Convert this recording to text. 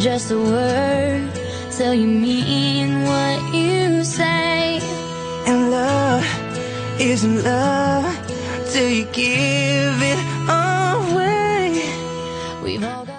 just a word till you mean what you say. And love isn't love till you give it away. We've all got.